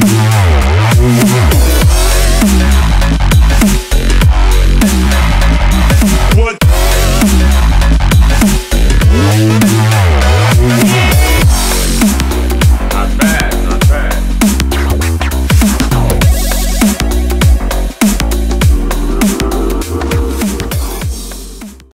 Yeah.